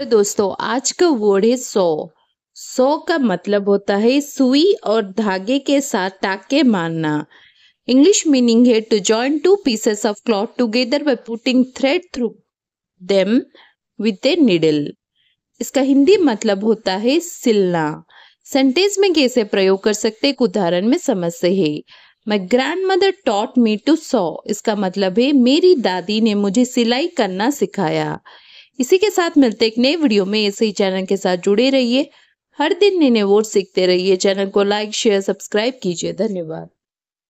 तो दोस्तों, आज का वर्ड है सौ। सौ का मतलब होता है सुई और धागे के साथ टाके मारना। इंग्लिश मीनिंग है to join two pieces of cloth together by putting thread through them with a needle इसका हिंदी मतलब होता है सिलना। सेंटेंस में कैसे प्रयोग कर सकते एक उदाहरण में समझते हैं। My grandmother taught me to sew इसका मतलब है मेरी दादी ने मुझे सिलाई करना सिखाया। इसी के साथ मिलते एक नए वीडियो में। ऐसे ही चैनल के साथ जुड़े रहिए। हर दिन नए नए वोट सीखते रहिए। चैनल को लाइक, शेयर, सब्सक्राइब कीजिए। धन्यवाद।